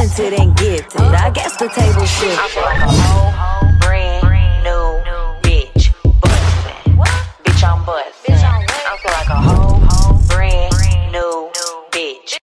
talented and gifted. I guess the table shifted.